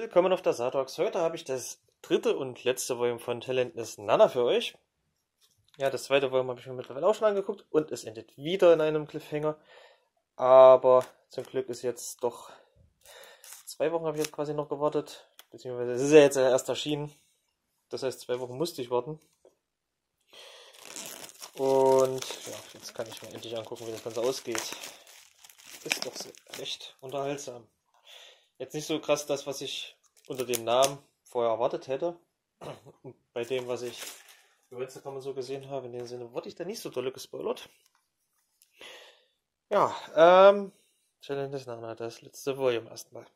Willkommen auf der Satox. Heute habe ich das dritte und letzte Volume von Talentless Nana für euch. Ja, das zweite Volume habe ich mir mittlerweile auch schon angeguckt und es endet wieder in einem Cliffhanger. Aber zum Glück ist jetzt doch zwei Wochen habe ich jetzt quasi noch gewartet. Beziehungsweise es ist ja jetzt erst erschienen. Das heißt, zwei Wochen musste ich warten. Und ja, jetzt kann ich mir endlich angucken, wie das Ganze ausgeht. Ist doch recht unterhaltsam. Jetzt nicht so krass das, was ich unter dem Namen vorher erwartet hätte. Bei dem, was ich über Instagram so gesehen habe, in dem Sinne wurde ich da nicht so dolle gespoilert. Ja, ähm, Challenge ist nachher das letzte Volume erstmal.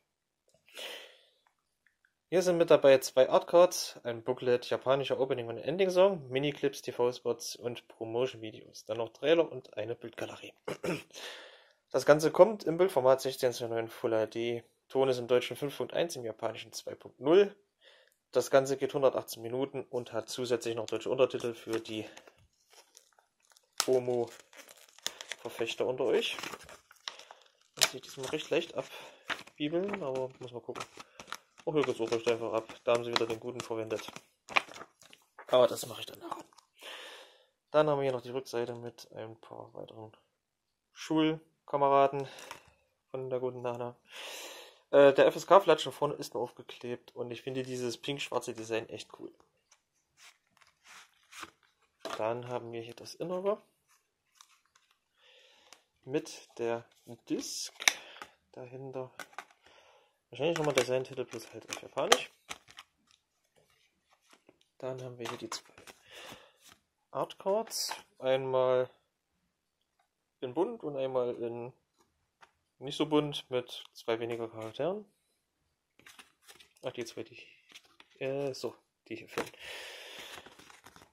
Hier sind mit dabei zwei Artcards, ein Booklet, japanischer Opening- und Ending-Song, Miniclips, TV-Spots und Promotion-Videos. Dann noch Trailer und eine Bildgalerie. Das Ganze kommt im Bildformat 16 zu 9 Full HD Ton ist im Deutschen 5.1, im Japanischen 2.0. Das Ganze geht 118 Minuten und hat zusätzlich noch deutsche Untertitel für die Homo-Verfechter unter euch. Man sieht diesmal recht leicht abbibeln, aber muss man gucken. Oh, hier suche ich einfach ab. Da haben sie wieder den guten verwendet. Aber das mache ich dann nachher. Dann haben wir hier noch die Rückseite mit ein paar weiteren Schulkameraden von der guten Nana. Äh, der FSK-Flatschen vorne ist noch aufgeklebt und ich finde dieses pink-schwarze Design echt cool. Dann haben wir hier das Innere mit der Disk dahinter. Wahrscheinlich nochmal Design-Titel plus halt auf Japanisch. Dann haben wir hier die zwei Artcards. Einmal in bunt und einmal in nicht so bunt mit zwei weniger Charakteren. Ach, die zwei, die. Äh, so, die hier fehlen.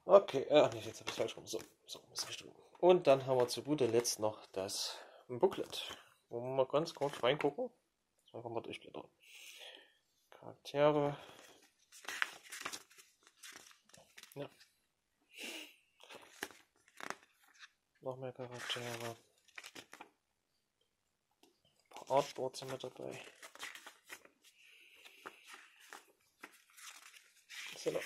Okay, äh, ach, nicht, jetzt habe ich falsch rum. So, so, muss ich drüben. Und dann haben wir zu guter Letzt noch das Booklet. Wo wir mal ganz kurz reingucken. Einfach mal durchblättern. Charaktere. Ja. Noch mehr Charaktere. Artboards sind mit dabei. So.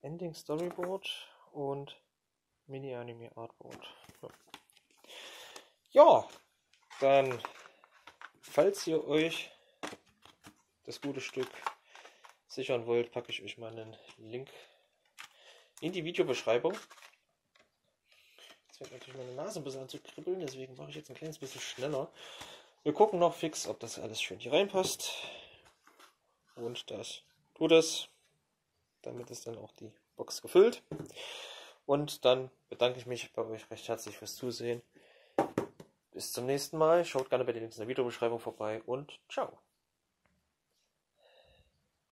Ending Storyboard und Mini Anime Artboard. Ja. ja, dann, falls ihr euch das gute Stück sichern wollt, packe ich euch mal einen Link in die Videobeschreibung. Fängt natürlich meine Nase ein bisschen an zu kribbeln, deswegen mache ich jetzt ein kleines bisschen schneller. Wir gucken noch fix, ob das alles schön hier reinpasst. Und das tut es. Damit ist dann auch die Box gefüllt. Und dann bedanke ich mich bei euch recht herzlich fürs Zusehen. Bis zum nächsten Mal. Schaut gerne bei den Links in der Videobeschreibung vorbei und ciao.